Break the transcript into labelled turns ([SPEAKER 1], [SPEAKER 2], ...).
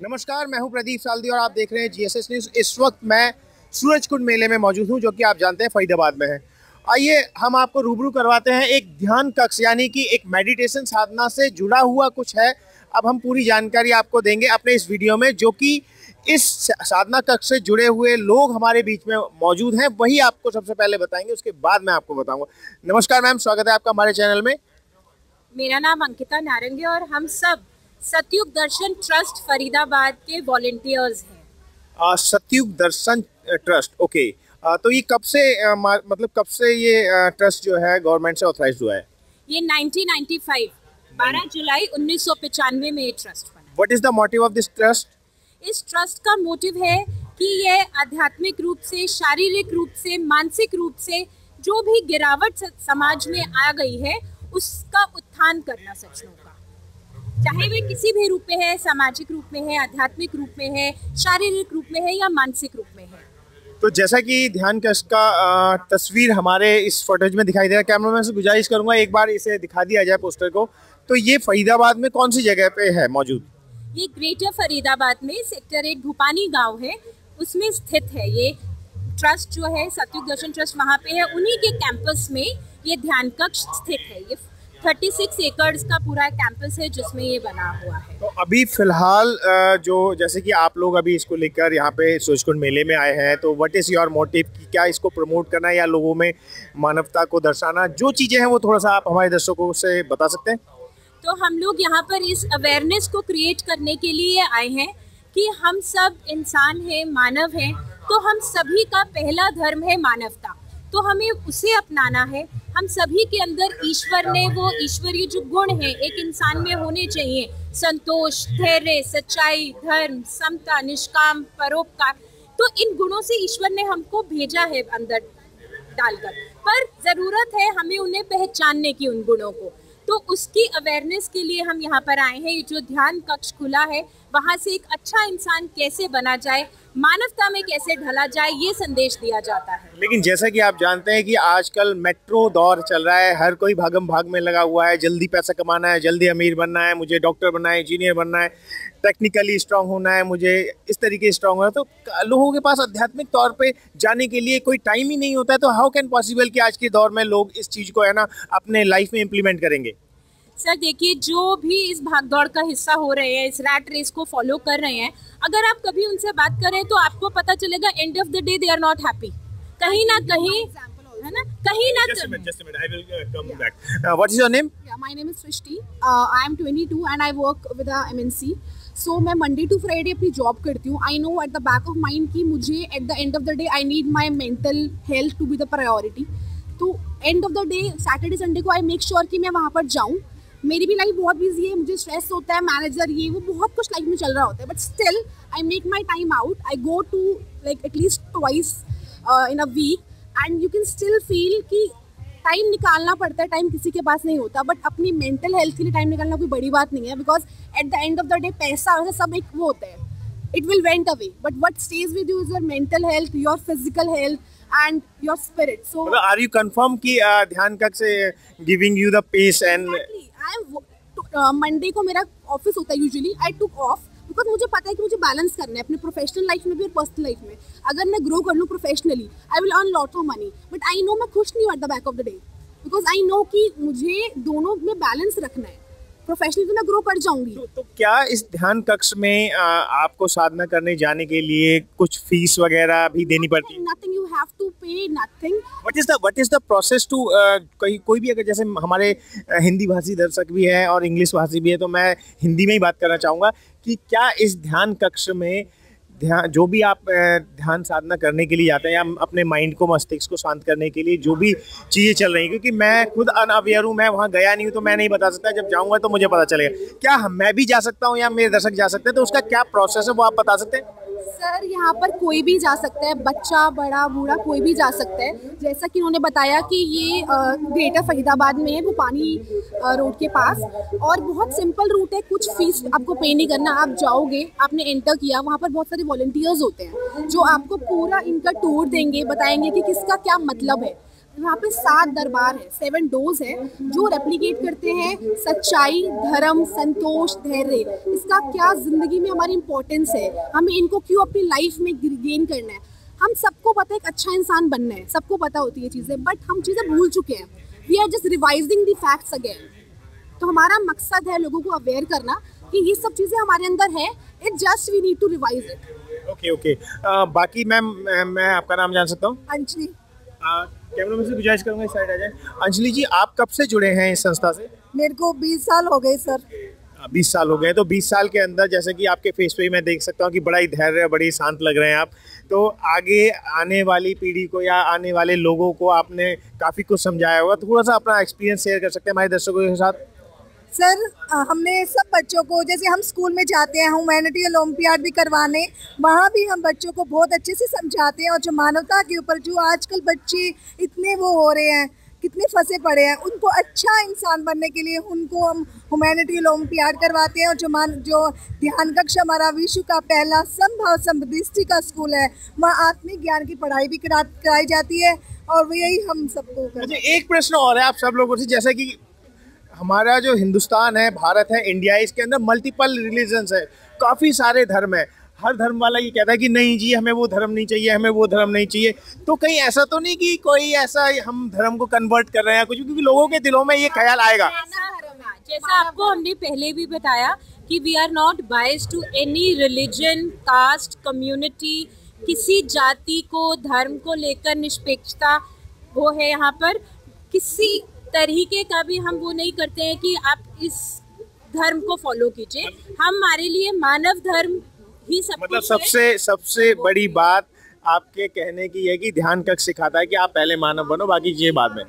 [SPEAKER 1] नमस्कार, मैं हूँ प्रदीप सालदी और आप देख रहे हैं जीएसएस न्यूज़ इस वक्त मैं सूरजकुंड मेले में मौजूद हूँ, जो कि आप जानते हैं फरीदाबाद में है। आइए, हम आपको रूबरू करवाते हैं एक ध्यान कक्ष, यानी कि एक मेडिटेशन साधना से जुड़ा हुआ कुछ है। अब हम पूरी जानकारी आपको देंगे अपने इस वीडियो में, जो कि इस साधना कक्ष से जुड़े हुए लोग हमारे बीच में मौजूद हैं। वही आपको सबसे पहले बताएँगे, उसके बाद मैं आपको बताऊँगा। नमस्कार मैम, स्वागत है आपका हमारे चैनल में।
[SPEAKER 2] मेरा नाम अंकिता नारंगी और हम सब सतयुग दर्शन ट्रस्ट फरीदाबाद के वॉलेंटियर्स हैं।
[SPEAKER 1] सतयुग दर्शन ट्रस्ट ओके तो ये कब से आ, मतलब कब से ये ट्रस्ट जो है गवर्नमेंट से ऑथराइज हुआ है?
[SPEAKER 2] ये 1995 12 जुलाई उन्नीस में ये ट्रस्ट बना।
[SPEAKER 1] What is the motive of this trust
[SPEAKER 2] इस ट्रस्ट का मोटिव है कि ये आध्यात्मिक रूप से शारीरिक रूप से मानसिक रूप से जो भी गिरावट समाज में आ गई है उसका उत्थान करना सचनों का चाहे वे किसी भी रूप में है सामाजिक रूप में है आध्यात्मिक रूप में है शारीरिक रूप में है या मानसिक रूप में है।
[SPEAKER 1] तो जैसा कि ध्यान कश का तस्वीर हमारे इस फोटेज में दिखाई दे रहा है कैमरामैन से गुजारिश करूँगा एक बार इसे दिखा दिया जाए पोस्टर को। तो ये फरीदाबाद में कौन सी जगह पे है मौजूद?
[SPEAKER 2] ये ग्रेटर फरीदाबाद में सेक्टर एट भूपानी गाँव है उसमें स्थित है ये ट्रस्ट जो है सतयुग दर्शन ट्रस्ट वहाँ पे है उन्हीं के कैंपस में ये ध्यान कक्ष स्थित है ये 36 एकड़ का पूरा कैंपस है जिसमें ये बना हुआ है।
[SPEAKER 1] तो अभी फ़िलहाल जो जैसे कि आप लोग अभी इसको लेकर यहाँ पे सूरजकुंड मेले में आए हैं तो व्हाट इज़ योर मोटिव कि क्या इसको प्रमोट करना है या लोगों में मानवता को दर्शाना जो चीज़ें हैं वो थोड़ा सा आप हमारे दर्शकों से बता सकते हैं?
[SPEAKER 2] तो हम लोग यहाँ पर इस अवेयरनेस को क्रिएट करने के लिए आए हैं कि हम सब इंसान हैं मानव हैं तो हम सभी का पहला धर्म है मानवता। तो हमें उसे अपनाना है। हम सभी के अंदर ईश्वर ने वो ईश्वरीय जो गुण है, एक इंसान में होने चाहिए। संतोष, धैर्य, सच्चाई, धर्म, समता, निष्काम, परोपकार तो इन गुणों से ईश्वर ने हमको भेजा है अंदर डालकर। पर ज़रूरत है हमें उन्हें पहचानने की उन गुणों को। तो उसकी अवेयरनेस के लिए हम यहाँ पर आए हैं। ये जो ध्यान कक्ष खुला है वहाँ से एक अच्छा इंसान कैसे बना जाए, मानवता में कैसे ढला जाए, ये संदेश दिया जाता है।
[SPEAKER 1] लेकिन जैसा कि आप जानते हैं कि आजकल मेट्रो दौर चल रहा है, हर कोई भागम भाग में लगा हुआ है, जल्दी पैसा कमाना है, जल्दी अमीर बनना है, मुझे डॉक्टर बनना है, इंजीनियर बनना है, टेक्निकली स्ट्रांग होना है, मुझे इस तरीके स्ट्रांग होना है। तो लोगों के पास आध्यात्मिक तौर पे जाने के लिए कोई टाइम ही नहीं होता है तो हाउ कैन पॉसिबल कि आज के दौर में लोग इस चीज़ को, है ना, अपने लाइफ में इम्प्लीमेंट करेंगे?
[SPEAKER 2] सर देखिए जो भी इस भागदौड़ का हिस्सा हो रहे हैं इस रैट रेस को फॉलो कर रहे हैं अगर आप कभी उनसे बात करें तो आपको पता चलेगा end of the day they are not happy कहीं ना कहीं है ना कहीं ना
[SPEAKER 1] just a minute, just a minute. I will uh, come yeah. back. Uh, what is your name?
[SPEAKER 3] Yeah, my name is Srishti. Uh, I am 22 and I work with a MNC. So so, मैं Monday to Friday अपनी job करती हूँ I know at the back of mind कि मुझे at the end of the day I need my mental health to be the priority तो end of the day Saturday Sunday को I make sure कि मैं वहाँ पर जाऊँ मेरी भी लाइफ बहुत बिज़ी है मुझे स्ट्रेस होता है मैनेजर ये वो बहुत कुछ लाइफ में चल रहा होता है but still I make my time out I go to like at least twice in a week and you can still feel कि टाइम निकालना पड़ता है टाइम किसी के पास नहीं होता बट अपनी मेंटल हेल्थ के लिए टाइम निकालना कोई बड़ी बात नहीं है because at the end of the day पैसा वैसे सब एक वो होता है it will went away but what stays with you is your mental health your physical health and your spirit so
[SPEAKER 1] are you confirm ki uh, ध्यान कक्ष giving you the peace and
[SPEAKER 3] exactly. Monday uh, को मेरा office होता है usually I took off because मुझे पता है कि मुझे बैलेंस करना है अपने प्रोफेशनल लाइफ में भी और पर्सनल लाइफ में। अगर मैं ग्रो कर लूँ professionally I will earn lot of money but I know मैं खुश नहीं हूँ at the back of the day because I know कि मुझे दोनों में बैलेंस रखना है। प्रोफेशनली तो मैं ग्रो कर जाऊँगी।
[SPEAKER 1] तो, तो क्या इस ध्यान कक्ष में आ, आपको साधना करने जाने के लिए कुछ फ़ीस वगैरह भी देनी पड़ती? है
[SPEAKER 3] nothing
[SPEAKER 1] what is the what is the process to कोई कोई भी अगर जैसे हमारे हिंदी भाषी दर्शक भी है और इंग्लिश भाषी भी है तो मैं हिंदी में ही बात करना चाहूँगा कि क्या इस ध्यान कक्ष में ध्यान, जो भी आप ध्यान साधना करने के लिए जाते हैं या अपने माइंड को, मस्तिष्क को शांत करने के लिए जो भी चीज़ें चल रही हैं, क्योंकि मैं खुद अनअवेयर हूँ, मैं वहाँ गया नहीं हूँ तो मैं नहीं बता सकता, जब जाऊँगा तो मुझे पता चलेगा। क्या मैं भी जा सकता हूँ या मेरे दर्शक जा सकते हैं तो उसका क्या प्रोसेस है, वो आप बता सकते हैं?
[SPEAKER 3] सर, यहाँ पर कोई भी जा सकता है, बच्चा, बड़ा, बूढ़ा, कोई भी जा सकता है। जैसा कि उन्होंने बताया कि ये ग्रेटर फरीदाबाद में है वो पानी रोड के पास। और बहुत सिंपल रूट है, कुछ फ़ीस आपको पे नहीं करना, आप जाओगे, आपने एंटर किया, वहाँ पर बहुत सारे वॉल्टियर्स होते हैं, जो आपको पूरा इनका टूर देंगे, बताएँगे कि किसका क्या मतलब है। यहाँ पे सात दरबार है सेवन डोज है जो रेप्लिकेट करते हैं सच्चाई धर्म संतोष धैर्य। इसका क्या ज़िंदगी में हमारी इंपॉर्टेंस है? हमें इनको क्यों अपनी लाइफ में गेन करना है? हम सबको पता है एक अच्छा इंसान बनना है सबको पता होती है चीज़ें बट हम चीज़ें भूल चुके हैं। We are just revising the facts again तो हमारा मकसद है लोगों को अवेयर करना कि ये सब चीज़ें हमारे अंदर है it just we need to revise it
[SPEAKER 1] okay okay बाकी मैम मैं आपका नाम जान सकता हूँ?
[SPEAKER 3] अंजलि
[SPEAKER 1] कैमरा में से गुजारिश करूँगा इस साइड आ जाए। अंजलि जी आप कब से जुड़े हैं इस संस्था से?
[SPEAKER 4] मेरे को 20 साल हो गए सर।
[SPEAKER 1] बीस साल हो गए तो बीस साल के अंदर जैसे कि आपके फेस पे मैं देख सकता हूँ कि बड़ा ही धैर्य बड़ी शांत लग रहे हैं आप। तो आगे आने वाली पीढ़ी को या आने वाले लोगों को आपने काफ़ी कुछ समझाया होगा थोड़ा सा अपना एक्सपीरियंस शेयर कर सकते हैं हमारे दर्शकों के साथ।
[SPEAKER 4] सर हमने सब बच्चों को, जैसे हम स्कूल में जाते हैं, ह्यूमैनिटी ओलम्पियाड भी करवाने, वहाँ भी हम बच्चों को बहुत अच्छे से समझाते हैं और जो मानवता के ऊपर जो आजकल बच्चे इतने वो हो रहे हैं, कितने फंसे पड़े हैं, उनको अच्छा इंसान बनने के लिए उनको हम ह्यूमैनिटी ओलम्पियाड करवाते हैं और जो मान, जो ध्यान कक्ष हमारा विश्व का पहला संभव समृद्धि का स्कूल है, वहाँ आत्मिक ज्ञान की पढ़ाई भी करा, कराई जाती है और यही हम सबको
[SPEAKER 1] अच्छा एक प्रश्न और है आप सब लोगों से, जैसे कि हमारा जो हिंदुस्तान है, भारत है, इंडिया है, इसके अंदर मल्टीपल रिलीजन्स है। काफ़ी सारे धर्म है। हर धर्म वाला ये कहता है कि नहीं जी, हमें वो धर्म नहीं चाहिए, हमें वो धर्म नहीं चाहिए। तो कहीं ऐसा तो नहीं कि कोई ऐसा हम धर्म को कन्वर्ट कर रहे हैं कुछ क्योंकि लोगों के दिलों में ये ख्याल आएगा।
[SPEAKER 2] जैसा आपको हमने पहले भी बताया कि we are not biased to any religion caste community किसी जाति को, धर्म को लेकर निष्पेक्षता वो है यहाँ पर। किसी तरीके का भी हम वो नहीं करते हैं कि आप इस धर्म को फॉलो कीजिए। हमारे लिए मानव धर्म ही सब
[SPEAKER 1] मतलब सबसे सबसे बड़ी बात आपके कहने की है कि ध्यान कक्ष सिखाता है कि आप पहले मानव बनो बाकी ये बाद में।